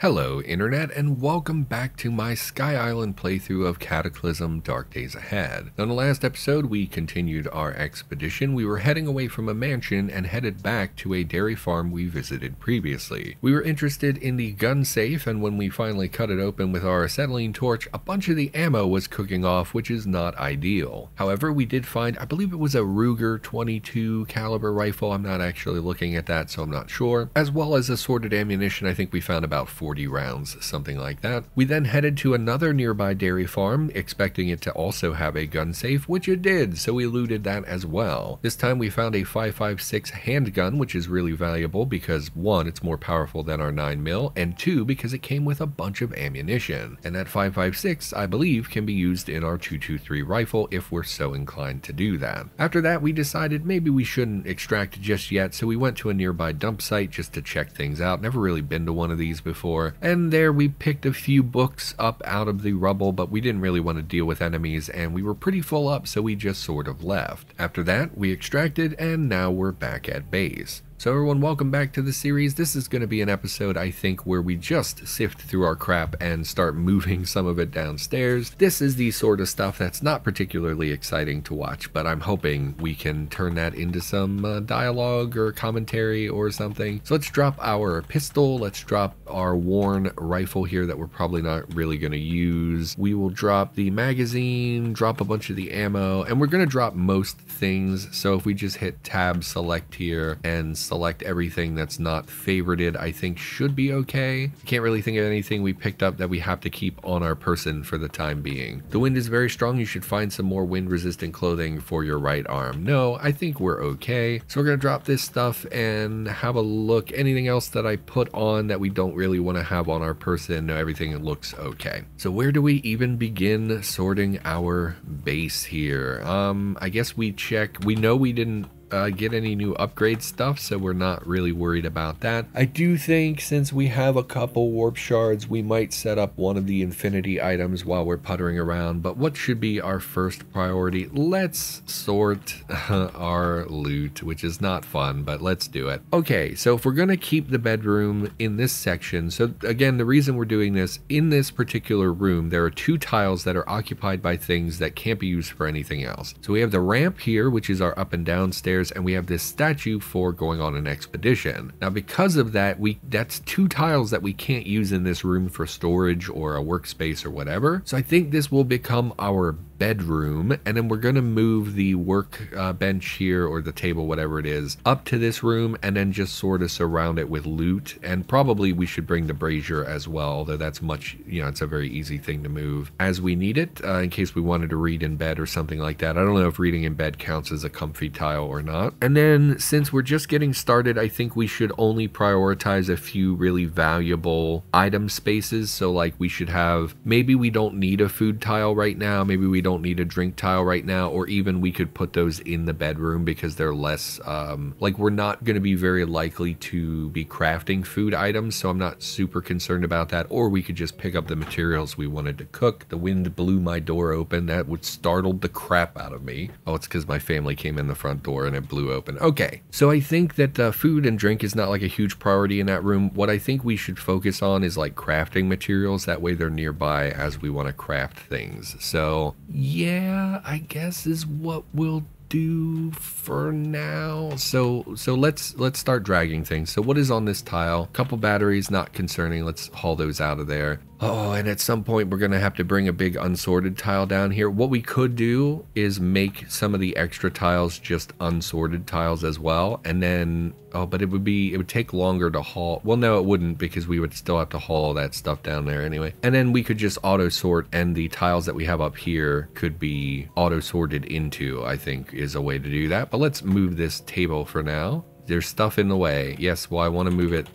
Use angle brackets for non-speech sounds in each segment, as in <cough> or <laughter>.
Hello, Internet, and welcome back to my Sky Island playthrough of Cataclysm Dark Days Ahead. In the last episode, we continued our expedition. We were heading away from a mansion and headed back to a dairy farm we visited previously. We were interested in the gun safe, and when we finally cut it open with our acetylene torch, a bunch of the ammo was cooking off, which is not ideal. However, we did find, I believe it was a Ruger 22 caliber rifle. I'm not actually looking at that, so I'm not sure. As well as assorted ammunition, I think we found about 4 40 rounds, something like that. We then headed to another nearby dairy farm, expecting it to also have a gun safe, which it did, so we looted that as well. This time we found a 5.56 handgun, which is really valuable because one, it's more powerful than our 9mm, and two, because it came with a bunch of ammunition. And that 5.56, I believe, can be used in our 223 rifle if we're so inclined to do that. After that, we decided maybe we shouldn't extract just yet, so we went to a nearby dump site just to check things out. Never really been to one of these before before. And there we picked a few books up out of the rubble, but we didn't really want to deal with enemies and we were pretty full up, so we just sort of left. After that, we extracted and now we're back at base. So everyone, welcome back to the series. This is going to be an episode, I think, where we just sift through our crap and start <laughs> moving some of it downstairs. This is the sort of stuff that's not particularly exciting to watch, but I'm hoping we can turn that into some uh, dialogue or commentary or something. So let's drop our pistol. Let's drop our worn rifle here that we're probably not really going to use. We will drop the magazine, drop a bunch of the ammo, and we're going to drop most things. So if we just hit tab select here and select everything that's not favorited, I think should be okay. Can't really think of anything we picked up that we have to keep on our person for the time being. The wind is very strong. You should find some more wind resistant clothing for your right arm. No, I think we're okay. So we're going to drop this stuff and have a look. Anything else that I put on that we don't really want to have on our person, no, everything looks okay. So where do we even begin sorting our base here? Um, I guess we check, we know we didn't uh, get any new upgrade stuff, so we're not really worried about that. I do think since we have a couple warp shards, we might set up one of the infinity items while we're puttering around, but what should be our first priority? Let's sort <laughs> our loot, which is not fun, but let's do it. Okay, so if we're gonna keep the bedroom in this section, so again, the reason we're doing this, in this particular room, there are two tiles that are occupied by things that can't be used for anything else. So we have the ramp here, which is our up and down stairs and we have this statue for going on an expedition. Now because of that, we that's two tiles that we can't use in this room for storage or a workspace or whatever. So I think this will become our bedroom and then we're going to move the work uh, bench here or the table whatever it is up to this room and then just sort of surround it with loot and probably we should bring the brazier as well although that's much you know it's a very easy thing to move as we need it uh, in case we wanted to read in bed or something like that. I don't know if reading in bed counts as a comfy tile or not. And then since we're just getting started I think we should only prioritize a few really valuable item spaces. So like we should have maybe we don't need a food tile right now maybe we don't don't need a drink tile right now, or even we could put those in the bedroom because they're less, um, like we're not going to be very likely to be crafting food items, so I'm not super concerned about that. Or we could just pick up the materials we wanted to cook. The wind blew my door open. That would startled the crap out of me. Oh, it's because my family came in the front door and it blew open. Okay, so I think that uh, food and drink is not like a huge priority in that room. What I think we should focus on is like crafting materials. That way they're nearby as we want to craft things. So yeah, I guess is what we'll do for now. So so let's let's start dragging things. So what is on this tile? Couple batteries, not concerning. Let's haul those out of there. Oh, and at some point we're going to have to bring a big unsorted tile down here. What we could do is make some of the extra tiles just unsorted tiles as well. And then, oh, but it would be, it would take longer to haul. Well, no, it wouldn't because we would still have to haul that stuff down there anyway. And then we could just auto sort and the tiles that we have up here could be auto sorted into, I think is a way to do that. But let's move this table for now. There's stuff in the way. Yes, well, I want to move it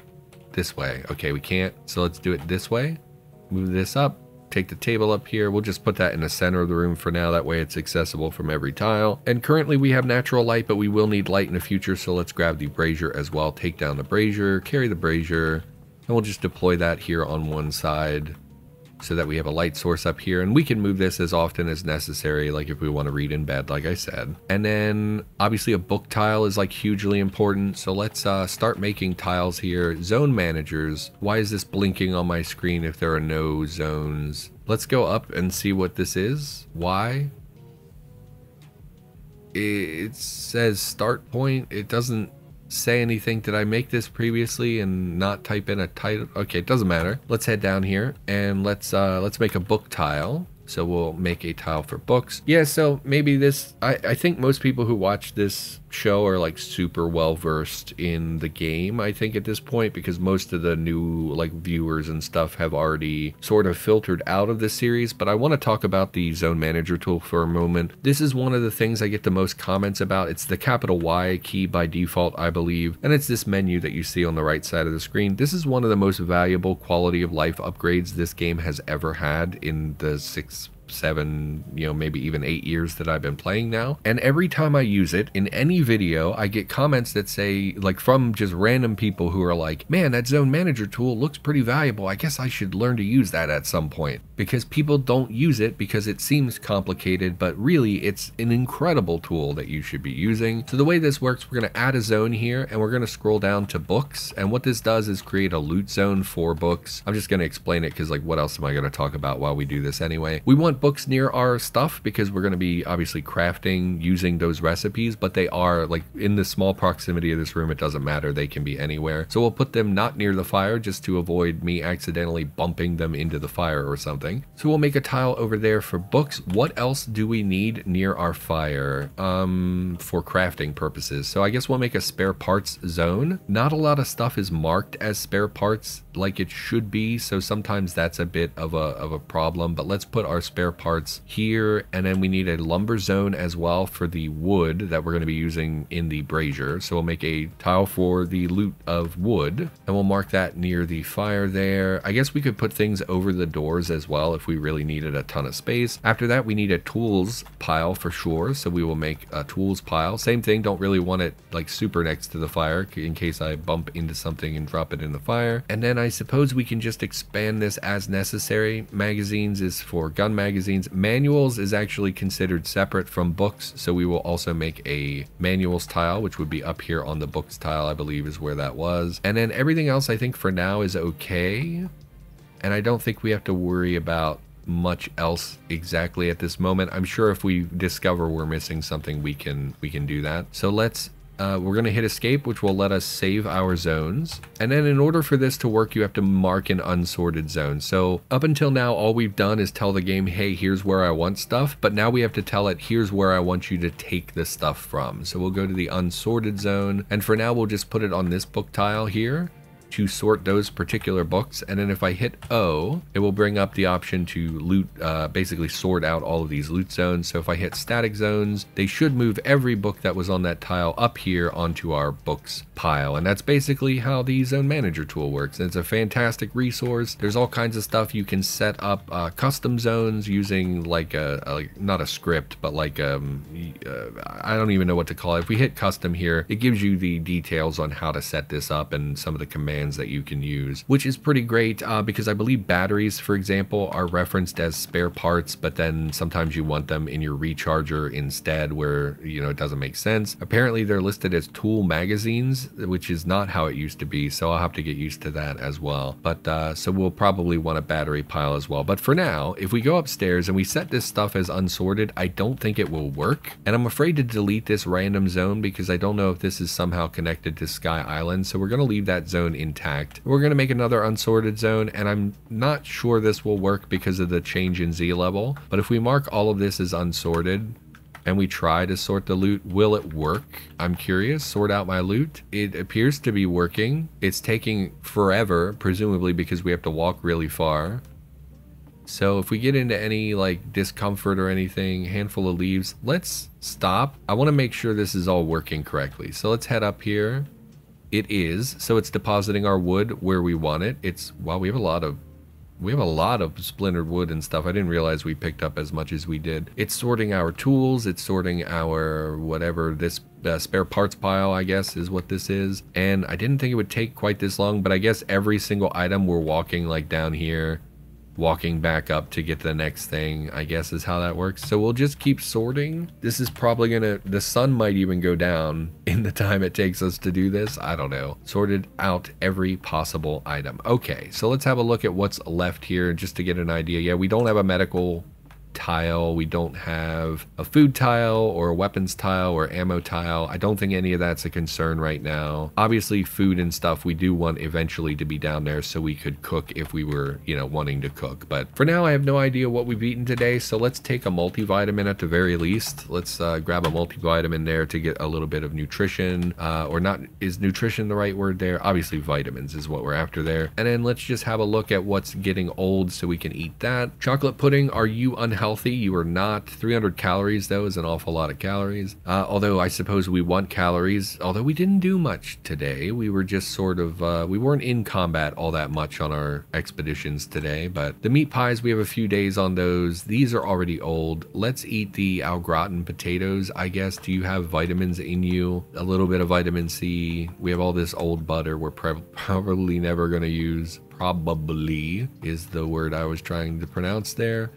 this way. Okay, we can't. So let's do it this way move this up, take the table up here. We'll just put that in the center of the room for now. That way it's accessible from every tile. And currently we have natural light, but we will need light in the future. So let's grab the brazier as well. Take down the brazier, carry the brazier, and we'll just deploy that here on one side so that we have a light source up here. And we can move this as often as necessary, like if we want to read in bed, like I said. And then obviously a book tile is like hugely important. So let's uh, start making tiles here. Zone managers. Why is this blinking on my screen if there are no zones? Let's go up and see what this is. Why? It says start point. It doesn't say anything. Did I make this previously and not type in a title? Okay, it doesn't matter. Let's head down here and let's uh, let's make a book tile. So we'll make a tile for books. Yeah, so maybe this, I, I think most people who watch this show are like super well versed in the game, I think, at this point, because most of the new like viewers and stuff have already sort of filtered out of this series. But I want to talk about the zone manager tool for a moment. This is one of the things I get the most comments about. It's the capital Y key by default, I believe, and it's this menu that you see on the right side of the screen. This is one of the most valuable quality of life upgrades this game has ever had in the six seven, you know, maybe even eight years that I've been playing now. And every time I use it in any video, I get comments that say, like, from just random people who are like, man, that zone manager tool looks pretty valuable. I guess I should learn to use that at some point. Because people don't use it because it seems complicated, but really it's an incredible tool that you should be using. So the way this works, we're going to add a zone here and we're going to scroll down to books. And what this does is create a loot zone for books. I'm just going to explain it because, like, what else am I going to talk about while we do this anyway? We want books near our stuff because we're going to be obviously crafting using those recipes, but they are like in the small proximity of this room. It doesn't matter. They can be anywhere. So we'll put them not near the fire just to avoid me accidentally bumping them into the fire or something. So we'll make a tile over there for books. What else do we need near our fire um, for crafting purposes? So I guess we'll make a spare parts zone. Not a lot of stuff is marked as spare parts like it should be. So sometimes that's a bit of a, of a problem, but let's put our spare parts here. And then we need a lumber zone as well for the wood that we're going to be using in the brazier. So we'll make a tile for the loot of wood and we'll mark that near the fire there. I guess we could put things over the doors as well if we really needed a ton of space. After that, we need a tools pile for sure. So we will make a tools pile. Same thing. Don't really want it like super next to the fire in case I bump into something and drop it in the fire. And then I I suppose we can just expand this as necessary. Magazines is for gun magazines. Manuals is actually considered separate from books, so we will also make a manuals tile, which would be up here on the books tile, I believe is where that was. And then everything else I think for now is okay. And I don't think we have to worry about much else exactly at this moment. I'm sure if we discover we're missing something, we can we can do that. So let's uh, we're going to hit escape, which will let us save our zones. And then in order for this to work, you have to mark an unsorted zone. So up until now, all we've done is tell the game, hey, here's where I want stuff. But now we have to tell it, here's where I want you to take the stuff from. So we'll go to the unsorted zone. And for now, we'll just put it on this book tile here to sort those particular books. And then if I hit O, it will bring up the option to loot, uh, basically sort out all of these loot zones. So if I hit static zones, they should move every book that was on that tile up here onto our books pile. And that's basically how the zone manager tool works. And it's a fantastic resource. There's all kinds of stuff. You can set up uh, custom zones using like a, a, not a script, but like um, uh, I don't even know what to call it. If we hit custom here, it gives you the details on how to set this up and some of the commands that you can use, which is pretty great uh, because I believe batteries, for example, are referenced as spare parts, but then sometimes you want them in your recharger instead, where you know it doesn't make sense. Apparently, they're listed as tool magazines, which is not how it used to be, so I'll have to get used to that as well. But uh, so we'll probably want a battery pile as well. But for now, if we go upstairs and we set this stuff as unsorted, I don't think it will work. And I'm afraid to delete this random zone because I don't know if this is somehow connected to Sky Island. So we're going to leave that zone in intact. We're going to make another unsorted zone, and I'm not sure this will work because of the change in Z level. But if we mark all of this as unsorted, and we try to sort the loot, will it work? I'm curious. Sort out my loot. It appears to be working. It's taking forever, presumably because we have to walk really far. So if we get into any like discomfort or anything, handful of leaves, let's stop. I want to make sure this is all working correctly. So let's head up here. It is. So it's depositing our wood where we want it. It's, wow, we have a lot of we have a lot of splintered wood and stuff. I didn't realize we picked up as much as we did. It's sorting our tools. It's sorting our whatever this uh, spare parts pile, I guess, is what this is. And I didn't think it would take quite this long, but I guess every single item we're walking like down here walking back up to get the next thing, I guess is how that works. So we'll just keep sorting. This is probably gonna, the sun might even go down <laughs> in the time it takes us to do this. I don't know. Sorted out every possible item. Okay, so let's have a look at what's left here just to get an idea. Yeah, we don't have a medical tile. We don't have a food tile or a weapons tile or ammo tile. I don't think any of that's a concern right now. Obviously, food and stuff we do want eventually to be down there so we could cook if we were, you know, wanting to cook. But for now, I have no idea what we've eaten today. So let's take a multivitamin at the very least. Let's uh, grab a multivitamin there to get a little bit of nutrition. Uh, or not, is nutrition the right word there? Obviously, vitamins is what we're after there. And then let's just have a look at what's getting old so we can eat that. Chocolate pudding, are you unhealthy? Healthy. You are not. 300 calories, though, is an awful lot of calories. Uh, although I suppose we want calories. Although we didn't do much today. We were just sort of, uh, we weren't in combat all that much on our expeditions today. But the meat pies, we have a few days on those. These are already old. Let's eat the au gratin potatoes, I guess. Do you have vitamins in you? A little bit of vitamin C. We have all this old butter we're <laughs> probably never going to use probably is the word I was trying to pronounce there.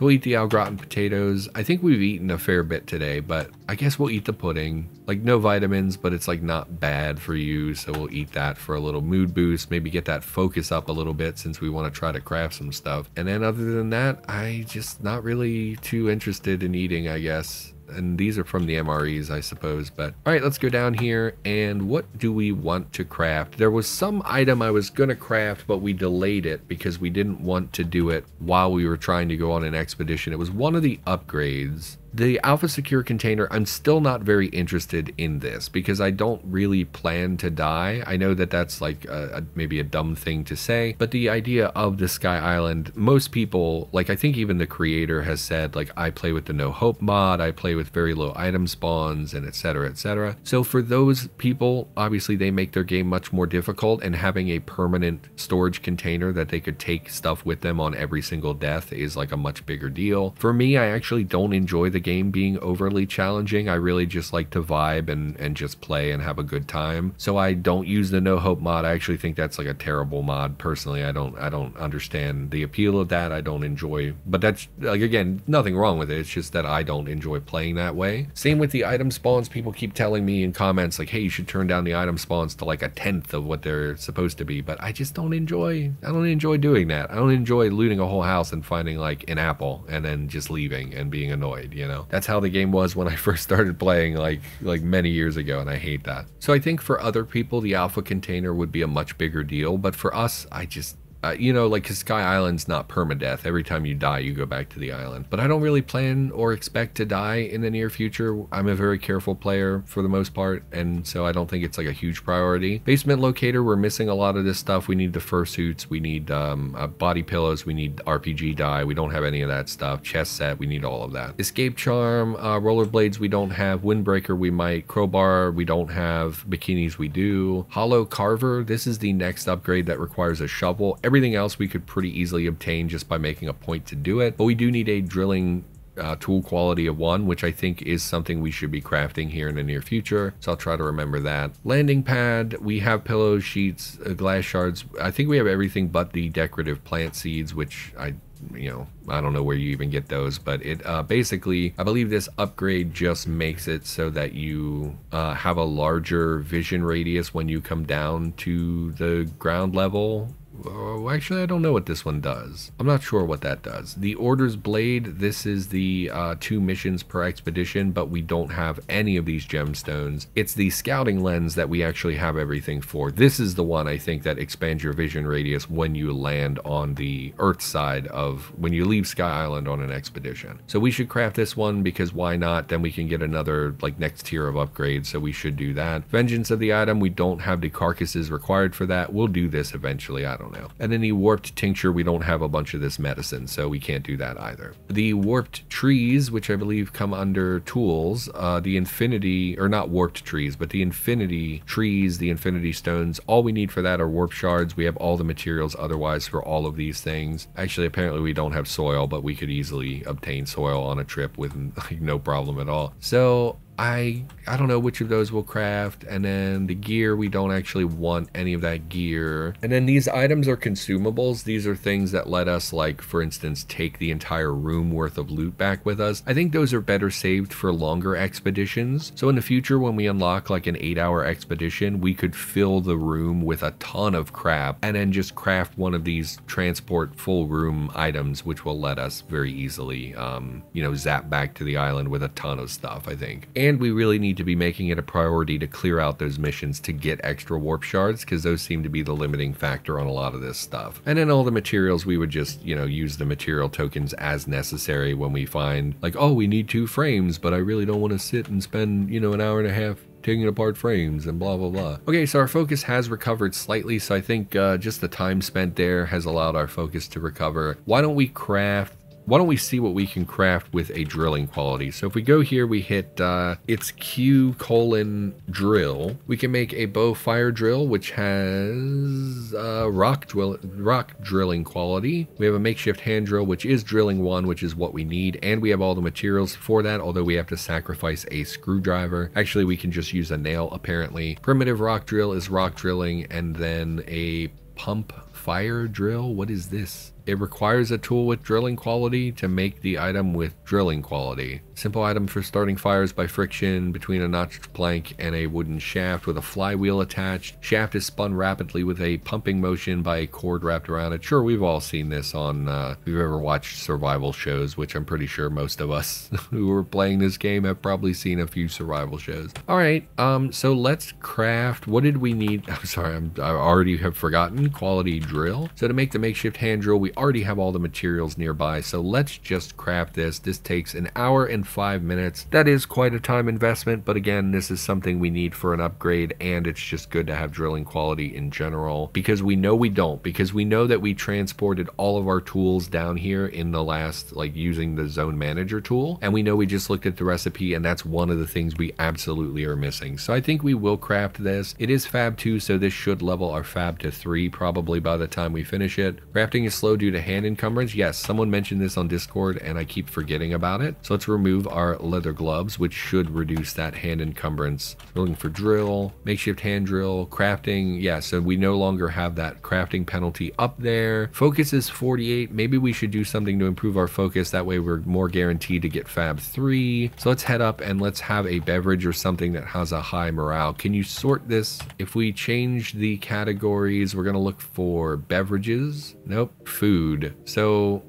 We'll eat the au gratin potatoes. I think we've eaten a fair bit today, but I guess we'll eat the pudding. Like no vitamins, but it's like not bad for you, so we'll eat that for a little mood boost, maybe get that focus up a little bit since we want to try to craft some stuff. And then other than that, I just not really too interested in eating, I guess and these are from the MREs, I suppose. But all right, let's go down here. And what do we want to craft? There was some item I was going to craft, but we delayed it because we didn't want to do it while we were trying to go on an expedition. It was one of the upgrades the Alpha Secure container, I'm still not very interested in this because I don't really plan to die. I know that that's like a, a, maybe a dumb thing to say, but the idea of the Sky Island, most people, like I think even the creator has said, like I play with the No Hope mod, I play with very low item spawns, and etc. etc. So for those people, obviously they make their game much more difficult, and having a permanent storage container that they could take stuff with them on every single death is like a much bigger deal. For me, I actually don't enjoy the the game being overly challenging. I really just like to vibe and, and just play and have a good time. So I don't use the No Hope mod. I actually think that's like a terrible mod personally. I don't I don't understand the appeal of that. I don't enjoy but that's like again, nothing wrong with it. It's just that I don't enjoy playing that way. Same with the item spawns. People keep telling me in comments like, hey, you should turn down the item spawns to like a tenth of what they're supposed to be. But I just don't enjoy I don't enjoy doing that. I don't enjoy looting a whole house and finding like an apple and then just leaving and being annoyed, you know know. That's how the game was when I <laughs> first started playing like like many years ago and I hate that. So I think for other people the alpha container would be a much bigger deal, but for us I just uh, you know, like Sky Island's not permadeath. Every time you die, you go back to the island. But I don't really plan or expect to die in the near future. I'm a very careful player for the most part, and so I don't think it's like a huge priority. Basement locator, we're missing a lot of this stuff. We need the fursuits, we need um, uh, body pillows, we need RPG dye. We don't have any of that stuff. Chest set, we need all of that. Escape charm, uh, rollerblades, we don't have. Windbreaker, we might. Crowbar, we don't have. Bikinis, we do. Hollow carver, this is the next upgrade that requires a shovel. Everything else we could pretty easily obtain just by making a point to do it, but we do need a drilling uh, tool quality of one, which I think is something we should be crafting here in the near future. So I'll try to remember that. Landing pad, we have pillows, sheets, uh, glass shards. I think we have everything but the decorative plant seeds, which I you know i don't know where you even get those but it uh, basically i believe this upgrade just makes it so that you uh, have a larger vision radius when you come down to the ground level Oh, actually, I don't know what this one does. I'm not sure what that does. The Order's Blade, this is the uh, two missions per expedition, but we don't have any of these gemstones. It's the scouting lens that we actually have everything for. This is the one I think that expands your vision radius when you land on the Earth side of, when you leave Sky Island on an expedition. So we should craft this one because why not? Then we can get another like next tier of upgrades, so we should do that. Vengeance of the item, we don't have the carcasses required for that. We'll do this eventually, I don't don't know. And any warped tincture, we don't have a bunch of this medicine, so we can't do that either. The warped trees, which I believe come under tools, uh, the infinity, or not warped trees, but the infinity trees, the infinity stones, all we need for that are warp shards. We have all the materials otherwise for all of these things. Actually, apparently we don't have soil, but we could easily obtain soil on a trip with <laughs> like, no problem at all. So I I don't know which of those we'll craft. And then the gear, we don't actually want any of that gear. And then these items are consumables. These are things that let us, like, for instance, take the entire room worth of loot back with us. I think those are better saved for longer expeditions. So in the future, when we unlock like an eight hour expedition, we could fill the room with a ton of crap and then just craft one of these transport full room items, which will let us very easily, um, you know, zap back to the island with a ton of stuff, I think. And we really need to be making it a priority to clear out those missions to get extra warp shards because those seem to be the limiting factor on a lot of this stuff. And then all the materials, we would just, you know, use the material tokens as necessary when we find like, oh, we need two frames, but I really don't want to sit and spend, you know, an hour and a half taking apart frames and blah blah blah. Okay, so our focus has recovered slightly, so I think uh, just the time spent there has allowed our focus to recover. Why don't we craft why don't we see what we can craft with a drilling quality? So if we go here, we hit uh, its Q colon drill. We can make a bow fire drill, which has uh, rock, drill rock drilling quality. We have a makeshift hand drill, which is drilling one, which is what we need. And we have all the materials for that, although we have to sacrifice a screwdriver. Actually, we can just use a nail, apparently. Primitive rock drill is rock drilling, and then a pump fire drill. What is this? It requires a tool with drilling quality to make the item with drilling quality. Simple item for starting fires by friction between a notched plank and a wooden shaft with a flywheel attached. Shaft is spun rapidly with a pumping motion by a cord wrapped around it. Sure, we've all seen this on, uh, if you've ever watched survival shows, which I'm pretty sure most of us <laughs> who are playing this game have probably seen a few survival shows. All right, um, so let's craft, what did we need? <laughs> I'm sorry, I'm, I already have forgotten, quality drill. So to make the makeshift hand drill, we we already have all the materials nearby, so let's just craft this. This takes an hour and five minutes. That is quite a time investment, but again, this is something we need for an upgrade, and it's just good to have drilling quality in general, because we know we don't, because we know that we transported all of our tools down here in the last, like using the zone manager tool, and we know we just looked at the recipe, and that's one of the things we absolutely are missing. So I think we will craft this. It is Fab 2, so this should level our Fab to 3 probably by the time we finish it. Crafting is slow due to hand encumbrance. Yes, someone mentioned this on Discord and I keep forgetting about it. So let's remove our leather gloves, which should reduce that hand encumbrance. We're looking for drill, makeshift hand drill, crafting. Yeah, so we no longer have that crafting penalty up there. Focus is 48. Maybe we should do something to improve our focus. That way we're more guaranteed to get Fab 3. So let's head up and let's have a beverage or something that has a high morale. Can you sort this? If we change the categories, we're going to look for beverages. Nope. Food. So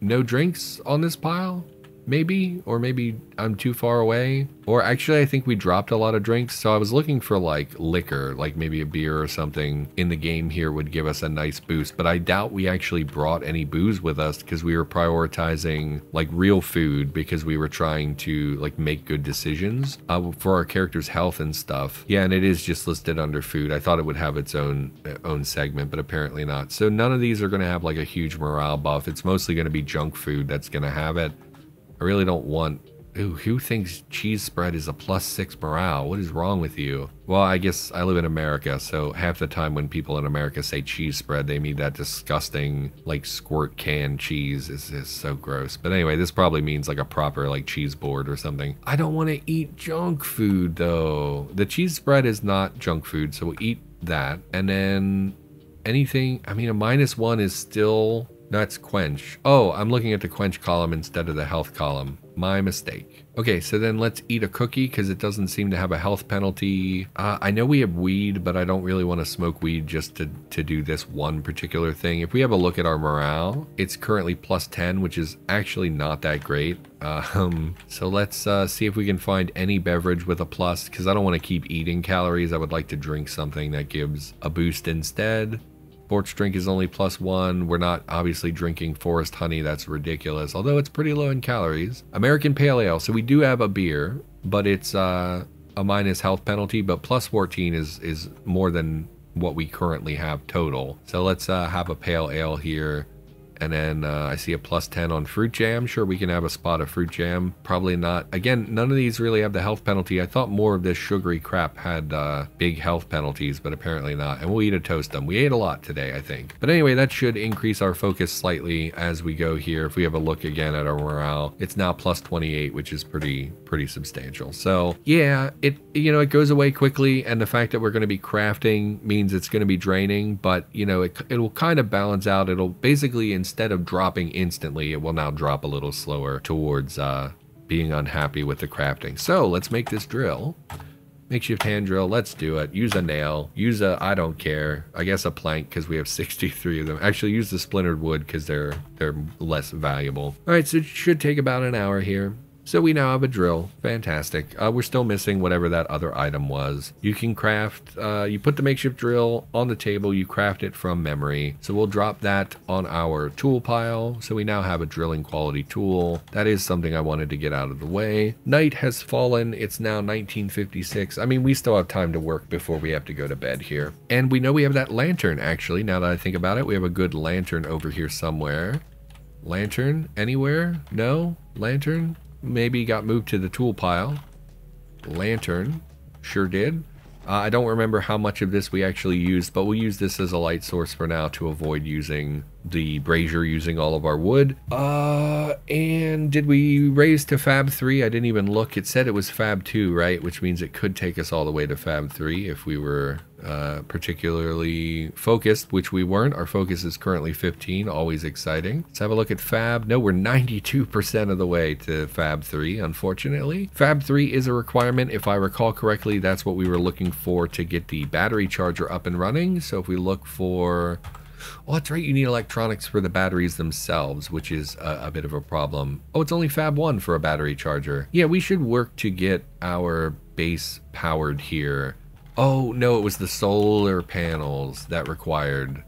no drinks on this pile? Maybe, or maybe I'm too far away. Or actually, I think we dropped a lot of drinks. So I was looking for like liquor, like maybe a beer or something in the game here would give us a nice boost. But I doubt we actually brought any booze with us because we were prioritizing like real food because we were trying to like make good decisions uh, for our character's health and stuff. Yeah, and it is just listed under food. I thought it would have its own uh, own segment, but apparently not. So none of these are going to have like a huge morale buff. It's mostly going to be junk food that's going to have it. I really don't want Ooh, who thinks cheese spread is a plus six morale? What is wrong with you? Well, I guess I live in America, so half the time when people in America say cheese spread, they mean that disgusting, like, squirt can cheese is, is so gross. But anyway, this probably means like a proper, like, cheese board or something. I don't want to eat junk food, though. The cheese spread is not junk food, so we'll eat that. And then anything, I mean, a minus one is still that's quench. Oh, I'm looking at the quench column instead of the health column. My mistake. Okay, so then let's eat a cookie because it doesn't seem to have a health penalty. Uh, I know we have weed, but I don't really want to smoke weed just to, to do this one particular thing. If we have a look at our morale, it's currently plus 10, which is actually not that great. Um, so let's uh, see if we can find any beverage with a plus because I don't want to keep eating calories. I would like to drink something that gives a boost instead. Sports drink is only plus one. We're not obviously drinking forest honey. That's ridiculous. Although it's pretty low in calories. American Pale Ale. So we do have a beer, but it's uh, a minus health penalty. But plus 14 is is more than what we currently have total. So let's uh, have a pale ale here. And then uh, I see a plus 10 on fruit jam. Sure, we can have a spot of fruit jam. Probably not. Again, none of these really have the health penalty. I thought more of this sugary crap had uh, big health penalties, but apparently not. And we'll eat a toast them. We ate a lot today, I think. But anyway, that should increase our focus slightly as we go here. If we have a look again at our morale, it's now plus 28, which is pretty, pretty substantial. So yeah, it, you know, it goes away quickly. And the fact that we're going to be crafting means it's going to be draining, but you know, it, it will kind of balance out. It'll basically, instead of dropping instantly, it will now drop a little slower towards uh, being unhappy with the crafting. So let's make this drill. Makeshift hand drill, let's do it. Use a nail, use a, I don't care, I guess a plank because we have <laughs> 63 of them. Actually use the splintered wood because they're, they're less valuable. All right, so it should take about an hour here. So we now have a drill. Fantastic. Uh, we're still missing whatever that other item was. You can craft, uh, you put the makeshift drill on the table, you craft it from memory. So we'll drop that on our tool pile. So we now have a drilling quality tool. That is something I wanted to get out of the way. Night has fallen. It's now 1956. I mean, we still have time to work before we have to go to bed here. And we know we have that lantern, actually. Now that I think about it, we have a good lantern over here somewhere. Lantern anywhere? No? Lantern? Maybe got moved to the tool pile. Lantern, sure did. Uh, I don't remember how much of this we actually used, but we'll use this as a light source for now to avoid using the brazier using all of our wood. Uh, and did we raise to Fab 3? I didn't even look. It said it was Fab 2, right? Which means it could take us all the way to Fab 3 if we were uh, particularly focused, which we weren't. Our focus is currently 15, always exciting. Let's have a look at Fab. No, we're 92% of the way to Fab 3, unfortunately. Fab 3 is a requirement. If I recall correctly, that's what we were looking for to get the battery charger up and running. So if we look for Oh, that's right. You need electronics for the batteries themselves, which is a, a, bit of a problem. Oh, it's only Fab 1 for a battery charger. Yeah, we should work to get our base powered here. Oh, no, it was the solar panels that required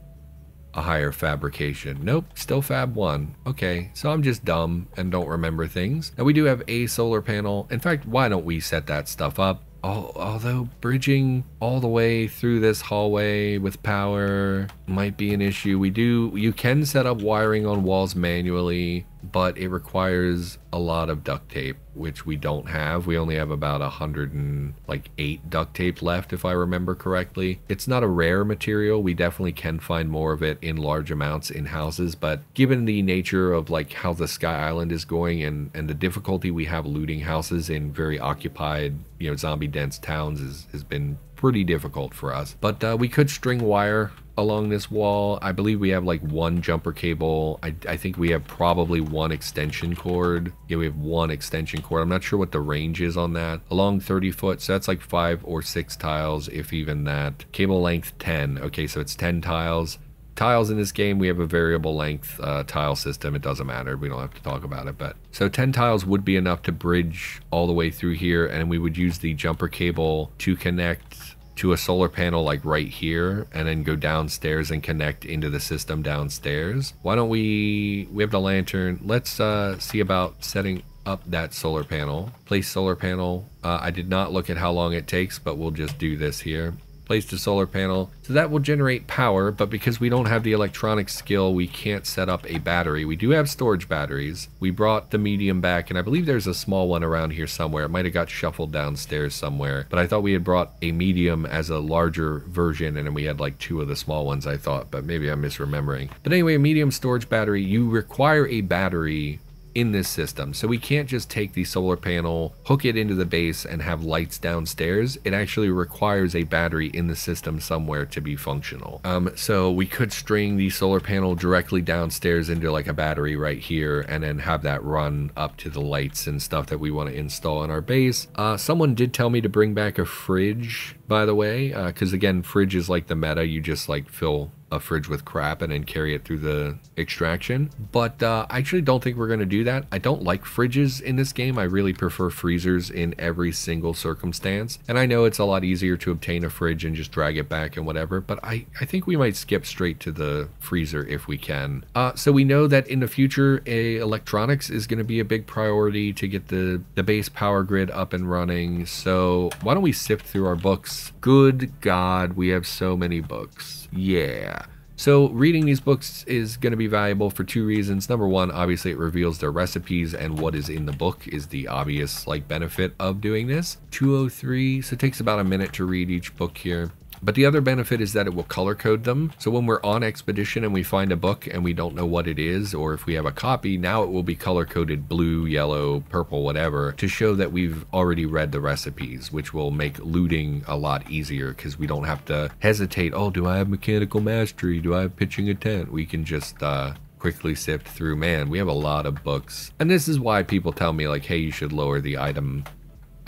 a higher fabrication. Nope, still Fab 1. Okay, so I'm just dumb and don't remember things. Now we do have a solar panel. In fact, why don't we set that stuff up? although bridging all the way through this hallway with power might be an issue. We do, you can set up wiring on walls manually but it requires a lot of duct tape, which we don't have. We only have about a hundred and like eight duct tape left, if I remember correctly. It's not a rare material. We definitely can find more of it in large amounts in houses, but given the nature of like how the Sky Island is going and and the difficulty we have looting houses in very occupied, you know, zombie dense towns is, has been pretty difficult for us. But uh, we could string wire along this wall. I believe we have like one jumper cable. I, I think we have probably one extension cord. Yeah, we have one extension cord. I'm not sure what the range is on that. Along 30 foot, so that's like five or six tiles, if even that. Cable length 10. Okay, so it's 10 tiles. Tiles in this game, we have a variable length uh, tile system. It doesn't matter. We don't have to talk about it. But so 10 tiles would be enough to bridge all the way through here. And we would use the jumper cable to connect to a solar panel like right here and then go downstairs and connect into the system downstairs. Why don't we, we have the lantern. Let's uh, see about setting up that solar panel. Place solar panel. Uh, I did not look at how long it takes, but we'll just do this here placed a solar panel. So that will generate power, but because we don't have the electronic skill, we can't set up a battery. We do have storage batteries. We brought the medium back, and I believe there's a small one around here somewhere. It might have got shuffled downstairs somewhere, but I thought we had brought a medium as a larger version, and then we had like two of the small ones, I thought, but maybe I'm misremembering. But anyway, a medium storage battery, you require a battery in this system. So we can't just take the solar panel, hook it into the base and have lights downstairs. It actually requires a battery in the system somewhere to be functional. Um, so we could string the solar panel directly downstairs into like a battery right here and then have that run up to the lights and stuff that we want to install in our base. Uh, someone did tell me to bring back a fridge, by the way, because uh, again, fridge is like the meta. You just like fill a fridge with crap and then carry it through the extraction. But uh, I actually don't think we're going to do that. I don't like fridges in this game. I really prefer freezers in every single circumstance. And I know it's a lot easier to obtain a fridge and just drag it back and whatever, but I, I think we might skip straight to the freezer if we can. Uh, so we know that in the future, a electronics is going to be a big priority to get the, the base power grid up and running. So why don't we sift through our books? Good God, we have so many books. Yeah. So reading these books is going to be valuable for two reasons. Number one, obviously it reveals their recipes and what is in the book is the obvious like benefit of doing this. 203, so it takes about a minute to read each book here. But the other benefit is that it will color code them. So when we're on expedition and we find a book and we don't know what it is, or if we have a copy, now it will be color coded blue, yellow, purple, whatever, to show that we've already read the recipes, which will make looting a lot easier because we don't have to hesitate. Oh, do I have mechanical mastery? Do I have pitching a tent? We can just, uh, quickly sift through man we have a lot of books and this is why people tell me like hey you should lower the item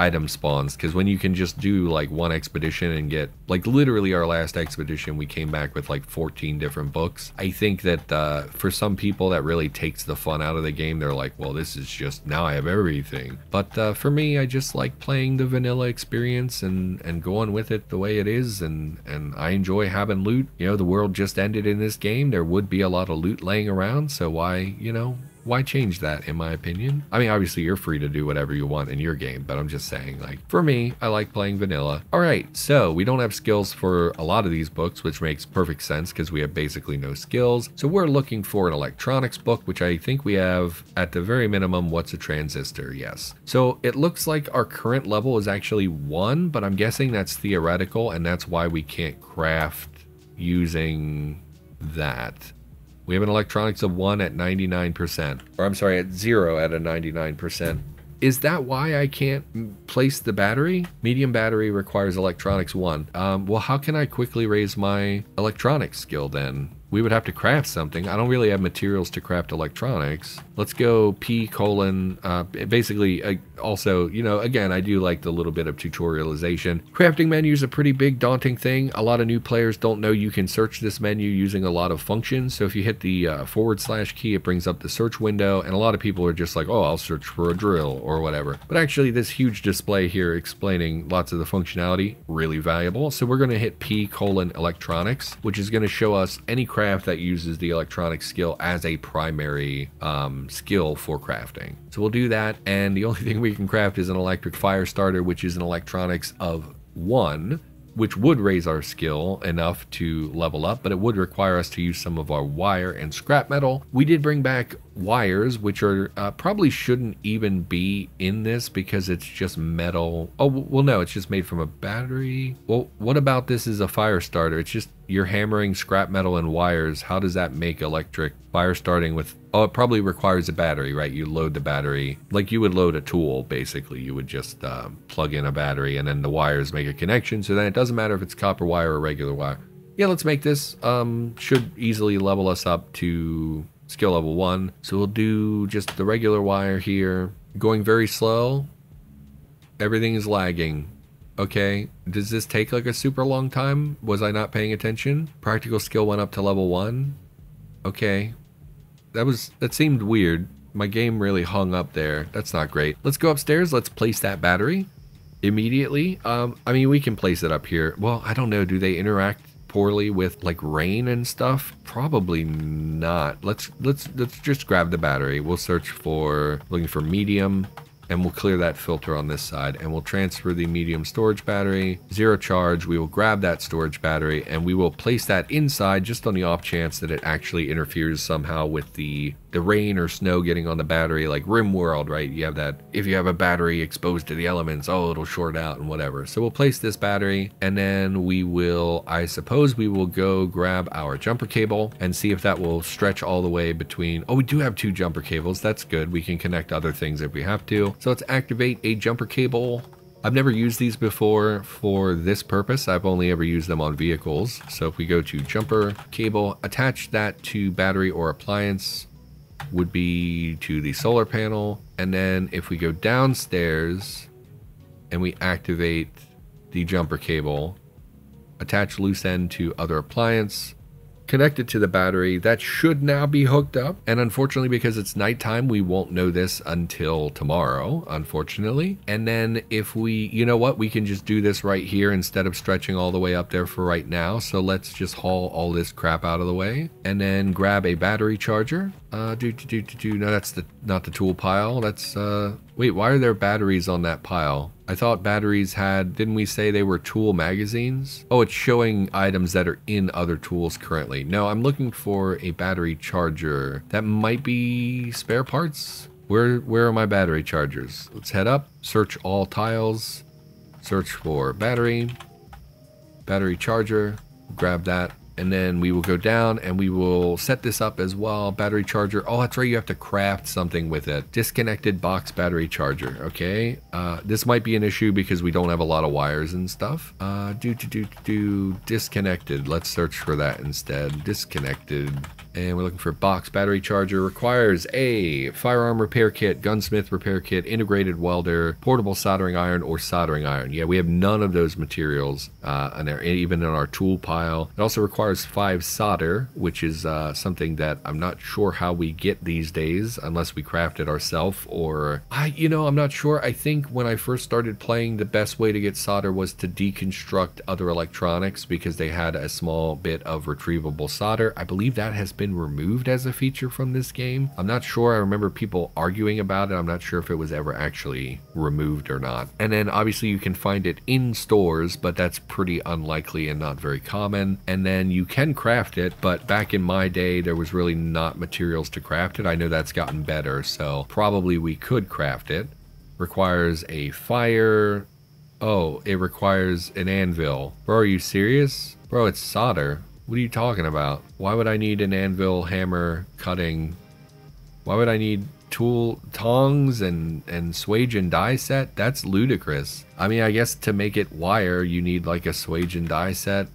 item spawns because when you can just do like one expedition and get like literally our last expedition we came back with like 14 different books. I think that uh, for some people that really takes the fun out of the game they're like well this is just now i have everything. But uh, for me i just like playing the vanilla experience and and going with it the way it is and and i enjoy having loot. You know the world just ended in this game. There would be a lot of loot laying around so why you know why change that in my opinion? I mean obviously you're free to do whatever you want in your game but i'm just saying like for me i like playing vanilla. All right so we don't have skills for a lot of these books which makes perfect sense because we have basically no skills. So we're looking for an electronics book which i think we have at the very minimum what's a transistor? Yes. So it looks like our current level is actually one but i'm guessing that's theoretical and that's why we can't craft using that we have an electronics of 1 at 99%. Or I'm sorry, at 0 at a 99%. Is that why I can't place the battery? Medium battery requires electronics 1. Um, well, how can I quickly raise my electronics skill then? We would have to craft something. I don't really have materials to craft electronics. Let's go P colon, uh, basically uh, also, you know, again, I do like the little bit of tutorialization. Crafting menu is a pretty big daunting thing. A lot of new players don't know you can search this menu using a lot of functions. So if you hit the uh, forward slash key, it brings up the search window. And a lot of people are just like, oh, I'll search for a drill or whatever. But actually this huge display here explaining lots of the functionality, really valuable. So we're going to hit P colon electronics, which is going to show us any craft that uses the electronic skill as a primary um, skill for crafting. So we'll do that, and the <laughs> only thing we can craft is an electric fire starter, which is an electronics of one which would raise our skill enough to level up, but it would require us to use some of our wire and scrap metal. We did bring back wires, which are uh, probably shouldn't even be in this because it's just metal. Oh, well, no, it's just made from a battery. Well, what about this is a fire starter? It's just you're hammering scrap metal and wires. How does that make electric fire starting with? Oh, it probably requires a battery, right? You load the battery like you would load a tool, basically. You would just uh, plug in a battery and then the wires make a connection. So then it doesn't matter if it's copper wire or regular wire. Yeah, let's make this. Um, should easily level us up to skill level one. So we'll do just the regular wire here. Going very slow. Everything is lagging. Okay, does this take like a super long time? Was I not paying attention? Practical skill went up to level one. Okay, that was, that seemed weird. My game really hung up there. That's not great. Let's go upstairs. Let's place that battery immediately. Um, I mean, we can place it up here. Well, I don't know. Do they interact poorly with like rain and stuff? Probably not. Let's let's let's just grab the battery. We'll search for looking for medium and we'll clear that filter on this side and we'll transfer the medium storage battery, zero charge, we will grab that storage battery and we will place that inside just on the off chance that it actually interferes somehow with the the rain or snow getting on the battery like RimWorld, right? You have that if you have a battery exposed to the elements, oh, it'll short out and whatever. So we'll place this battery and then we will, I suppose we will go grab our jumper cable and see if that will stretch all the way between, oh, we do have two jumper cables. That's good. We can connect other things if we have to. So let's activate a jumper cable I've never used these before for this purpose. I've only ever used them on vehicles. So if we go to jumper cable, attach that to battery or appliance, would be to the solar panel. And then if we go downstairs and we activate the jumper cable, attach loose end to other appliance, connected to the battery. That should now be hooked up. And unfortunately, because it's nighttime, we won't know this until tomorrow, unfortunately. And then if we, you know what, we can just do this right here instead of stretching all the way up there for right now. So let's just haul all this crap out of the way and then grab a battery charger. Uh, do, do, do, do, do. No, that's the, not the tool pile. That's, uh, Wait, why are there batteries on that pile? I thought batteries had, didn't we say they were tool magazines? Oh, it's showing items that are in other tools currently. No, I'm looking for a battery charger. That might be spare parts? Where, where are my battery chargers? Let's head up, search all tiles, search for battery, battery charger, grab that and then we will go down and we will set this up as well. Battery charger. Oh that's right you have to craft something with it. Disconnected box battery charger okay? Uh, this might be an issue because we don't have a lot of wires and stuff. Uh, do do do do disconnected. Let's search for that instead. Disconnected and we're looking for a box battery charger. Requires a firearm repair kit gunsmith repair kit integrated welder portable soldering iron or soldering iron. Yeah we have none of those materials uh, in even in our tool pile. It also requires five solder which is uh, something that i'm not sure how we get these days unless we craft it ourselves or i you know i'm not sure. I think when i first started playing the best way to get solder was to deconstruct other electronics because they had a small bit of retrievable solder. I believe that has been removed as a feature from this game. I'm not sure. I remember people arguing about it. I'm not sure if it was ever actually removed or not. And then obviously you can find it in stores, but that's pretty unlikely and not very common. And then you can craft it, but back in my day, there was really not materials to craft it. I know that's gotten better, so probably we could craft it. Requires a fire. Oh, it requires an anvil. Bro, are you serious? Bro, it's solder. What are you talking about? Why would I need an anvil, hammer, cutting? Why would I need tool tongs and and swage and die set? That's ludicrous. I mean, I guess to make it wire, you need like a swage and die set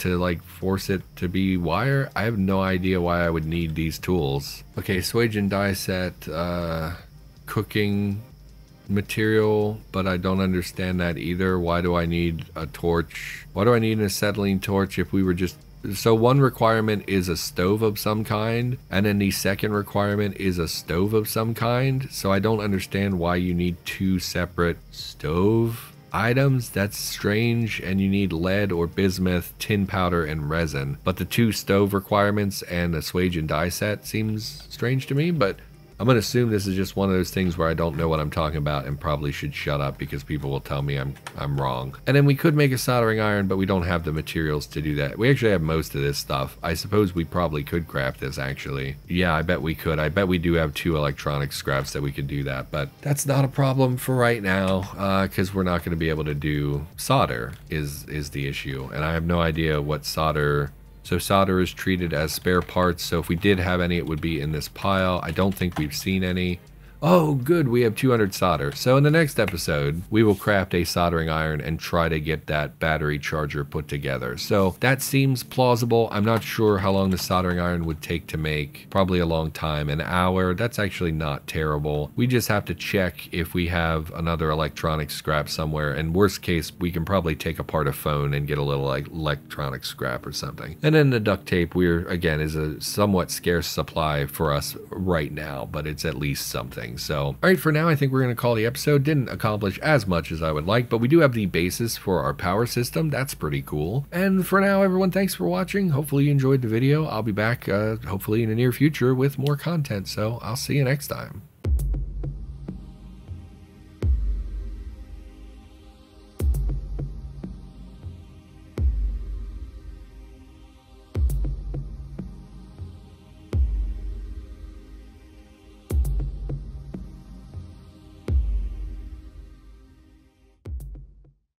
to like force it to be wire. I have no idea why I would need these tools. Okay, swage and die set, uh, cooking material, but I don't understand that either. Why do I need a torch? Why do I need an acetylene torch if we were just so one requirement is a stove of some kind, and then the second requirement is a stove of some kind. So I don't understand why you need two separate stove items. That's strange, and you need lead or bismuth, tin powder, and resin. But the two stove requirements and a swage and die set seems strange to me, but I'm going to assume this is just one of those things where I don't know what I'm talking about and probably should shut up because people will tell me I'm I'm wrong. And then we could make a soldering iron, but we don't have the materials to do that. We actually have most of this stuff. I suppose we probably could craft this actually. Yeah, I bet we could. I bet we do have two electronic scraps that we could do that, but that's not a problem for right now because uh, we're not going to be able to do solder is is the issue. And I have no idea what solder so solder is treated as spare parts, so if we did have any, it would be in this pile. I don't think we've seen any. Oh, good, we have 200 solder. So in the next episode, we will craft a soldering iron and try to get that battery charger put together. So that seems plausible. I'm not sure how long the soldering iron would take to make. Probably a long time, an hour. That's actually not terrible. We just have to check if we have another electronic scrap somewhere. And worst case, we can probably take apart a phone and get a little like electronic scrap or something. And then the duct tape, we're again is a somewhat scarce supply for us right now, but it's at least something. So, all right, for now, I think we're going to call the episode. Didn't accomplish as much as I would like, but we do have the basis for our power system. That's pretty cool. And for now, everyone, thanks for watching. Hopefully you enjoyed the video. I'll be back, uh, hopefully in the near future with more content. So I'll see you next time.